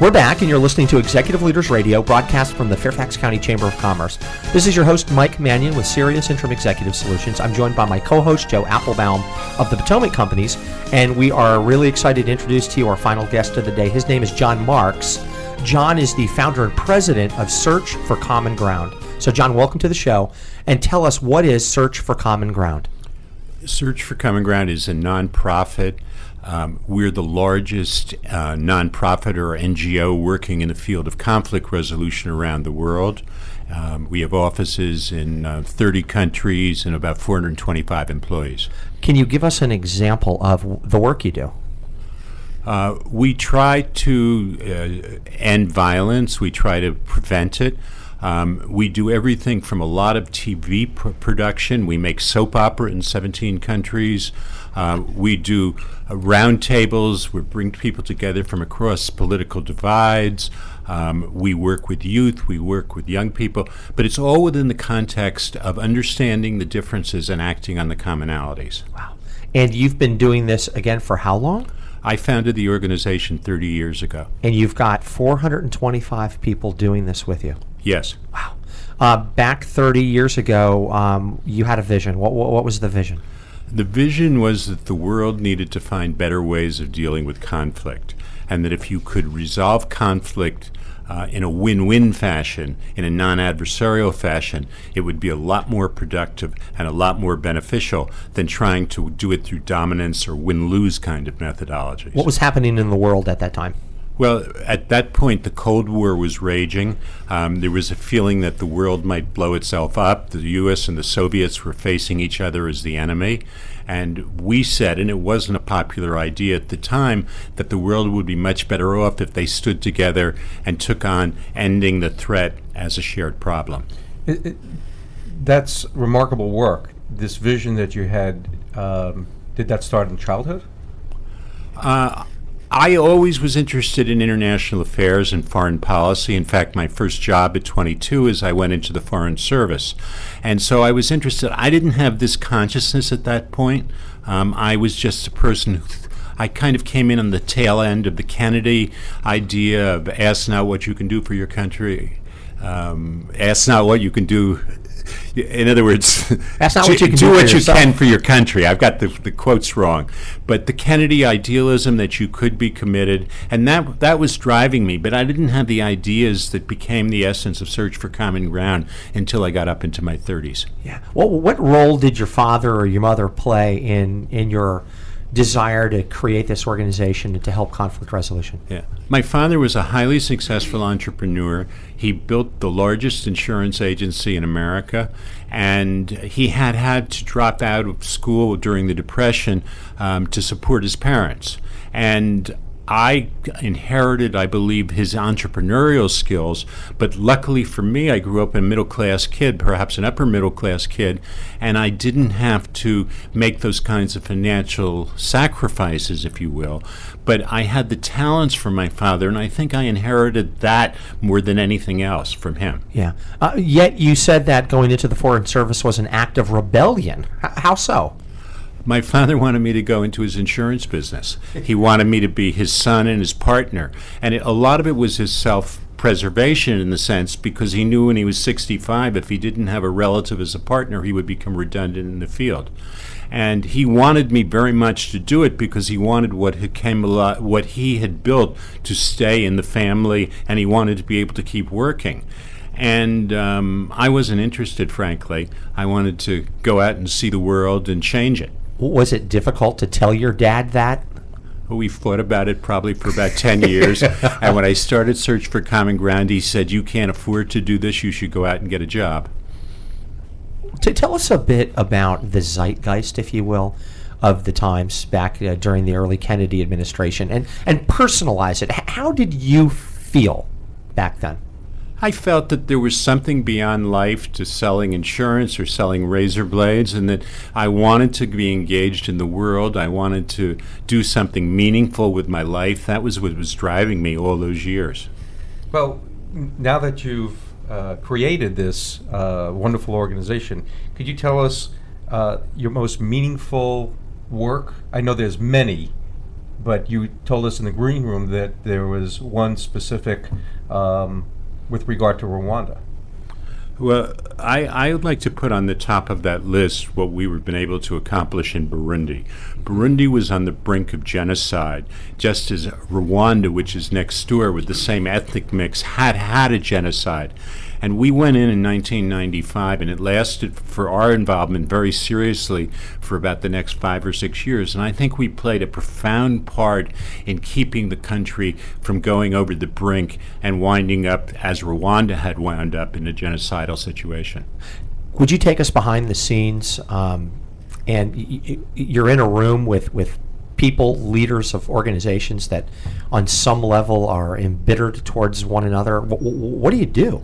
We're back, and you're listening to Executive Leaders Radio, broadcast from the Fairfax County Chamber of Commerce. This is your host, Mike Mannion, with Sirius Interim Executive Solutions. I'm joined by my co host, Joe Applebaum of the Potomac Companies, and we are really excited to introduce to you our final guest of the day. His name is John Marks. John is the founder and president of Search for Common Ground. So, John, welcome to the show, and tell us what is Search for Common Ground? Search for Common Ground is a nonprofit um, we're the largest uh, nonprofit or NGO working in the field of conflict resolution around the world. Um, we have offices in uh, 30 countries and about 425 employees. Can you give us an example of the work you do? Uh, we try to uh, end violence, we try to prevent it. Um, we do everything from a lot of TV pr- production. We make soap opera in 17 countries. Uh, we do uh, roundtables. We bring people together from across political divides. Um, we work with youth. We work with young people. But it's all within the context of understanding the differences and acting on the commonalities. Wow. And you've been doing this again for how long? I founded the organization 30 years ago. And you've got 425 people doing this with you. Yes. Wow. Uh, back 30 years ago, um, you had a vision. What, what, what was the vision? The vision was that the world needed to find better ways of dealing with conflict, and that if you could resolve conflict uh, in a win win fashion, in a non adversarial fashion, it would be a lot more productive and a lot more beneficial than trying to do it through dominance or win lose kind of methodologies. What was happening in the world at that time? Well, at that point, the Cold War was raging. Um, there was a feeling that the world might blow itself up. The U.S. and the Soviets were facing each other as the enemy. And we said, and it wasn't a popular idea at the time, that the world would be much better off if they stood together and took on ending the threat as a shared problem. It, it, that's remarkable work. This vision that you had, um, did that start in childhood? Uh, I always was interested in international affairs and foreign policy. In fact, my first job at 22 is I went into the Foreign Service. And so I was interested. I didn't have this consciousness at that point. Um, I was just a person who. I kind of came in on the tail end of the Kennedy idea of ask not what you can do for your country, um, ask not what you can do in other words, that's not what you can do. do what you can for your country. I've got the, the quotes wrong, but the Kennedy idealism that you could be committed, and that that was driving me. But I didn't have the ideas that became the essence of Search for Common Ground until I got up into my 30s. Yeah. Well, what role did your father or your mother play in in your desire to create this organization to help conflict resolution? Yeah. My father was a highly successful entrepreneur. He built the largest insurance agency in America, and he had had to drop out of school during the Depression um, to support his parents. And I inherited, I believe, his entrepreneurial skills, but luckily for me, I grew up a middle class kid, perhaps an upper middle class kid, and I didn't have to make those kinds of financial sacrifices, if you will. But I had the talents from my father, and I think I inherited that more than anything else from him. Yeah. Uh, yet you said that going into the Foreign Service was an act of rebellion. H- how so? My father wanted me to go into his insurance business. He wanted me to be his son and his partner. And it, a lot of it was his self preservation in the sense because he knew when he was 65 if he didn't have a relative as a partner he would become redundant in the field and he wanted me very much to do it because he wanted what came lot, what he had built to stay in the family and he wanted to be able to keep working and um, I wasn't interested, frankly. I wanted to go out and see the world and change it. Was it difficult to tell your dad that? We fought about it probably for about 10 years. and when I started Search for Common Ground, he said, You can't afford to do this. You should go out and get a job. To tell us a bit about the zeitgeist, if you will, of the times back uh, during the early Kennedy administration and, and personalize it. H- how did you feel back then? I felt that there was something beyond life to selling insurance or selling razor blades, and that I wanted to be engaged in the world. I wanted to do something meaningful with my life. That was what was driving me all those years. Well, now that you've uh, created this uh, wonderful organization, could you tell us uh, your most meaningful work? I know there's many but you told us in the green room that there was one specific um, with regard to Rwanda. Well, I, I would like to put on the top of that list what we've been able to accomplish in Burundi. Burundi was on the brink of genocide, just as Rwanda, which is next door with the same ethnic mix, had had a genocide. And we went in in 1995, and it lasted for our involvement very seriously for about the next five or six years. And I think we played a profound part in keeping the country from going over the brink and winding up as Rwanda had wound up in a genocidal situation. Would you take us behind the scenes? Um, and y- you're in a room with, with people, leaders of organizations that on some level are embittered towards one another. W- w- what do you do?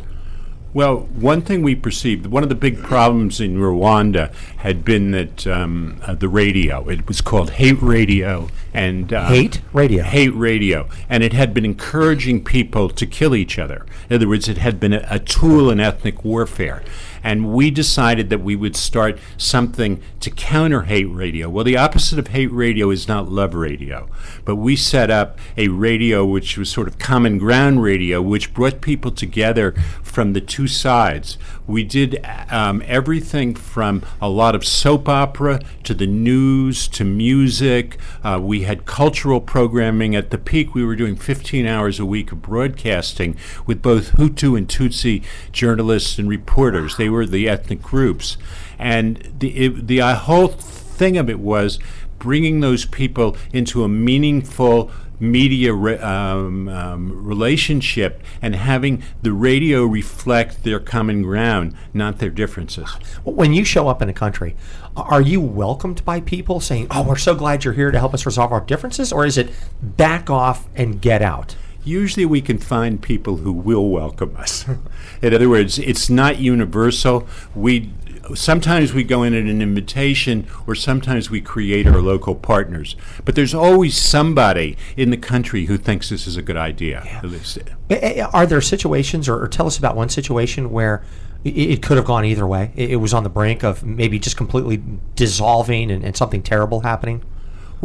Well, one thing we perceived, one of the big problems in Rwanda had been that um, uh, the radio, it was called hate radio. and uh, Hate radio? Hate radio. And it had been encouraging people to kill each other. In other words, it had been a, a tool in ethnic warfare. And we decided that we would start something to counter hate radio. Well, the opposite of hate radio is not love radio. But we set up a radio which was sort of common ground radio, which brought people together from the two sides. We did um, everything from a lot of soap opera to the news to music. Uh, we had cultural programming. At the peak, we were doing 15 hours a week of broadcasting with both Hutu and Tutsi journalists and reporters. They were the ethnic groups. And the, it, the uh, whole thing of it was bringing those people into a meaningful media re- um, um, relationship and having the radio reflect their common ground, not their differences. When you show up in a country, are you welcomed by people saying, "Oh, we're so glad you're here to help us resolve our differences," or is it back off and get out? Usually, we can find people who will welcome us. in other words, it's not universal. We sometimes we go in at an invitation, or sometimes we create our local partners. But there's always somebody in the country who thinks this is a good idea. At least. Are there situations, or, or tell us about one situation where it, could have gone either way? It, it was on the brink of maybe just completely dissolving and, and something terrible happening?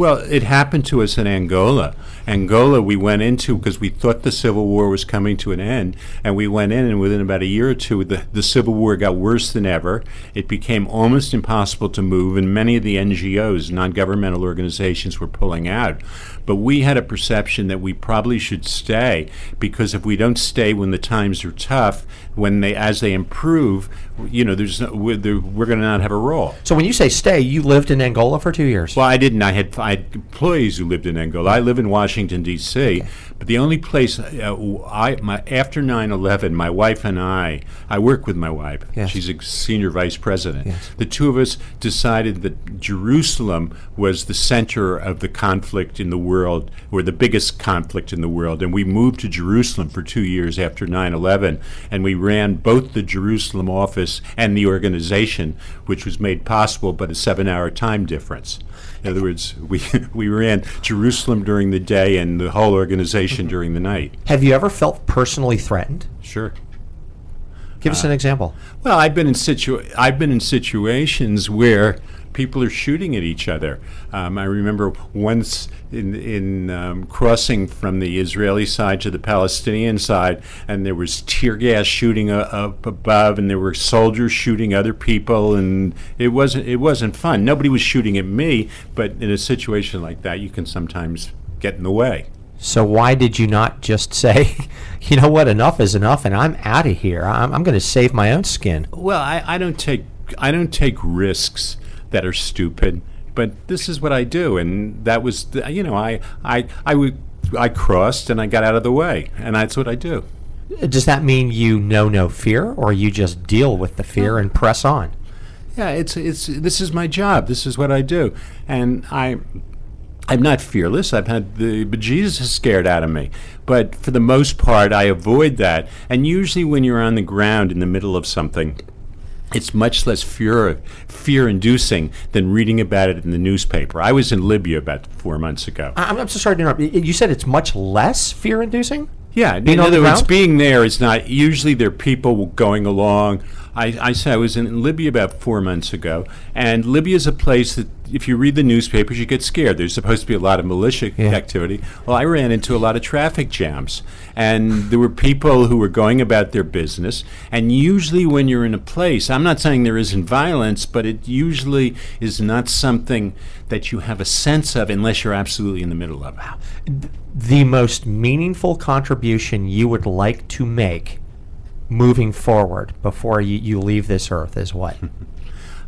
Well, it happened to us in Angola. Angola, we went into because we thought the civil war was coming to an end, and we went in, and within about a year or two, the, the civil war got worse than ever. It became almost impossible to move, and many of the NGOs, non governmental organizations, were pulling out. But we had a perception that we probably should stay because if we don't stay when the times are tough, when they as they improve, you know, there's no, we're, there- we're going to not have a role. So when you say stay, you lived in Angola for two years. Well, I didn't. I had, I had employees who lived in Angola. I live in Washington D.C., but the only place uh, I my after 9/11, my wife and I, I work with my wife. Yes. She's a senior vice president. Yes. The two of us decided that Jerusalem was the center of the conflict in the world, or the biggest conflict in the world, and we moved to Jerusalem for two years after 9/11, and we ran both the Jerusalem office and the organization, which was made possible by the seven-hour time difference. In other words, we we ran Jerusalem during the day and the whole organization mm-hmm. during the night. Have you ever felt personally threatened? Sure. Give us uh, an example. Well, I've been in situ- I've been in situations where people are shooting at each other. Um, I remember once in in um, crossing from the Israeli side to the Palestinian side, and there was tear gas shooting uh, up above, and there were soldiers shooting other people, and it wasn't it wasn't fun. Nobody was shooting at me, but in a situation like that, you can sometimes get in the way. So why did you not just say, you know what, enough is enough, and I'm out of here. I'm, I'm going to save my own skin. Well, I, I don't take I don't take risks that are stupid, but this is what I do, and that was the, you know I I I would I crossed and I got out of the way, and that's what I do. Does that mean you know no fear, or you just deal with the fear and press on? Yeah, it's it's this is my job. This is what I do, and I. I'm not fearless. I've had the bejesus scared out of me. But for the most part, I avoid that. And usually, when you're on the ground in the middle of something, it's much less fear fear inducing than reading about it in the newspaper. I was in Libya about four months ago. I- I'm, I'm so sorry to interrupt. You said it's much less fear inducing? Yeah, Being in other words, being there is not usually there are people going along. I, I say I was in Libya about four months ago, and Libya is a place that if you read the newspapers, you get scared. There's supposed to be a lot of militia Yeah. activity. Well, I ran into a lot of traffic jams, and there were people who were going about their business. And usually, when you're in a place, I'm not saying there isn't violence, but it usually is not something that you have a sense of unless you're absolutely in the middle of it. The most meaningful contribution you would like to make moving forward before you, you leave this earth is what?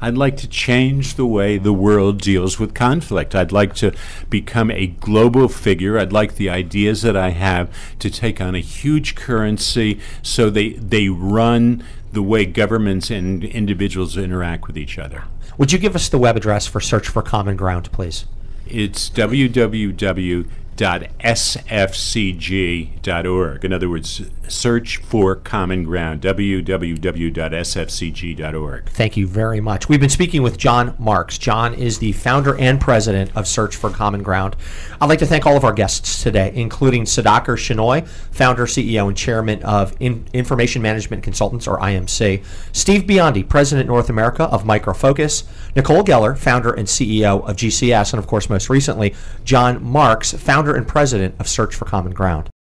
I'd like to change the way the world deals with conflict. I'd like to become a global figure. I'd like the ideas that I have to take on a huge currency so they, they run the way governments and individuals interact with each other. Would you give us the web address for Search for Common Ground, please? It's www.sfcg.org. In other words, search for common ground. www.sfcg.org. Thank you very much. We've been speaking with John Marks. John is the founder and president of Search for Common Ground. I'd like to thank all of our guests today, including Sudhakar Shenoy, founder, CEO, and chairman of In- Information Management Consultants, or IMC, Steve Biondi, president North America of Microfocus, Nicole Geller, founder and CEO of GCS, and of course, most recently, John Marks, founder and president of Search for Common Ground.